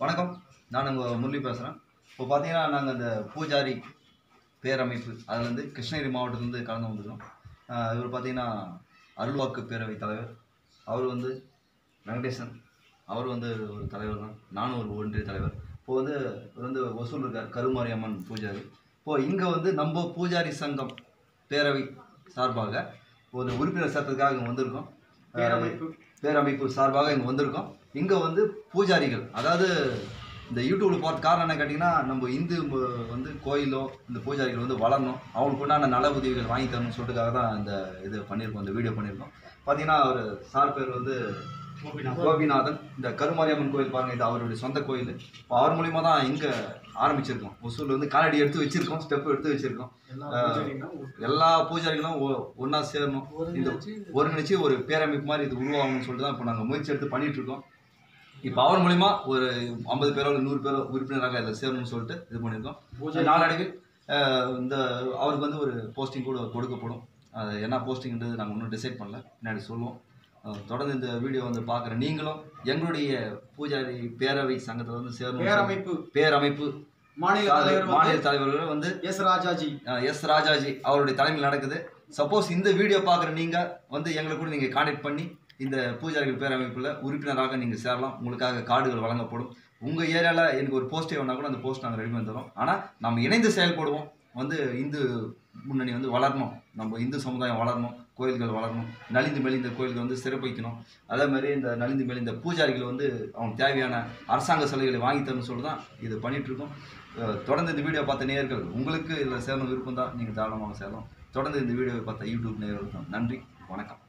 வணக்கம். நான் உங்கள் முரளி பேசுகிறேன் இப்போ பார்த்தீங்கன்னா நாங்கள் அந்த பூஜாரி பேரமைப்பு அதுலேருந்து கிருஷ்ணகிரி மாவட்டத்துலேருந்து கலந்து வந்துக்கிறோம் ஆஹ் இவர் பார்த்தீங்கன்னா அருள்வாக்கு பேரவை தலைவர். அவர் வந்து வெங்கடேசன். அவர் வந்து ஒரு தலைவர் தான். நானும் ஒரு ஒன்றிய தலைவர். இப்போ வந்து இவர் வந்து ஒசூல் இருக்கார் கருமாரியம்மன் பூஜாரி. இப்போது இங்கே வந்து நம்ம பூஜாரி சங்கம் பேரவை சார்பாக ஒரு உறுப்பினர் சேர்த்ததுக்காக இங்கே வந்திருக்கோம். பேரமைப்பு. பேரமைப்பு சார்பாக இங்கே வந்திருக்கோம். இங்கே வந்து பூஜாரிகள் அதாவது இந்த யூடியூப்ல பார்த்த காரணம் என்ன கேட்டிங்கன்னா நம்ம இந்து வந்து கோயிலோ இந்த பூஜாரிகள் வந்து வளரணும். அவங்களுக்கு உண்டான நல உதவிகள் வாங்கி தரணும்னு சொல்லிட்டுக்காக தான் இந்த இது பண்ணியிருக்கோம் இந்த வீடியோ பண்ணியிருக்கோம். பார்த்தீங்கன்னா அவர் சார் பேர் வந்து கோபிநாதன். இந்த கருமாரியம்மன் கோயில் பாருங்க இது அவருடைய சொந்த கோயில். இப்போ அவர் மூலியமா தான் இங்கே ஆரம்பிச்சிருக்கோம். ஒசூர்ல வந்து காலடி எடுத்து வச்சிருக்கோம் ஸ்டெப் எடுத்து வச்சிருக்கோம். எல்லா பூஜாரிகளும் ஒன்றா சேரணும். இந்த ஒருங்கிணைச்சு ஒரு பேரமைப்பு மாதிரி இது உருவாகணும்னு சொல்லிட்டு தான் இப்போ நாங்கள் முயற்சி எடுத்து பண்ணிட்டு இருக்கோம். இப்போ அவர் மூலிமா ஒரு ஐம்பது பேரோ இல்லை நூறு பேரோ உறுப்பினராக இதில் சேரணும்னு சொல்லிட்டு இது பண்ணியிருக்கோம். நாளடைவில் இந்த அவருக்கு வந்து ஒரு போஸ்டிங் கூட கொடுக்கப்படும். அது என்ன போஸ்டிங்ன்றது நாங்கள் இன்னும் டிசைட் பண்ணல. பின்னாடி சொல்லுவோம். தொடர்ந்து இந்த வீடியோ வந்து பார்க்குற நீங்களும் எங்களுடைய பூஜாரி பேரவை சங்கத்தில் வந்து சேரணும் பேரமைப்பு. பேரமைப்பு. மாநில தலைவர் மாநில தலைவர்கள் வந்து எஸ் ராஜாஜி. எஸ் ராஜாஜி அவருடைய தலைமையில் நடக்குது. சப்போஸ் இந்த வீடியோ பார்க்குற நீங்கள் வந்து எங்களை கூட நீங்கள் காண்டாக்ட் பண்ணி இந்த பூஜாரிகள் பேரமைப்பில் உறுப்பினராக நீங்கள் சேரலாம். உங்களுக்காக கார்டுகள் வழங்கப்படும். உங்கள் ஏரியாவில் எனக்கு ஒரு போஸ்டே வேணா கூட அந்த போஸ்ட் நாங்கள் ரெடி பண்ணி தரோம். ஆனால் நம்ம இணைந்து செயல்படுவோம். வந்து இந்து முன்னணி வந்து வளரணும். நம்ம இந்து சமுதாயம் வளரணும். கோயில்கள் வளரணும். நலிந்து மெலிந்த கோயில்கள் வந்து சிறப்பிக்கணும். அதே மாதிரி இந்த நலிந்து மெலிந்த பூஜாரிகள் வந்து அவங்க தேவையான அரசாங்க சலுகைகளை வாங்கி தரணும்னு சொல்லி தான் இது பண்ணிகிட்ருக்கோம் தொடர்ந்து இந்த வீடியோ பார்த்த நேயர்கள் உங்களுக்கு இதில் சேரணும் விருப்பம் தான் நீங்கள் தாராளமாக சேரலாம். தொடர்ந்து இந்த வீடியோவை பார்த்த யூடியூப் நேயர்களுக்கும் நன்றி. வணக்கம்.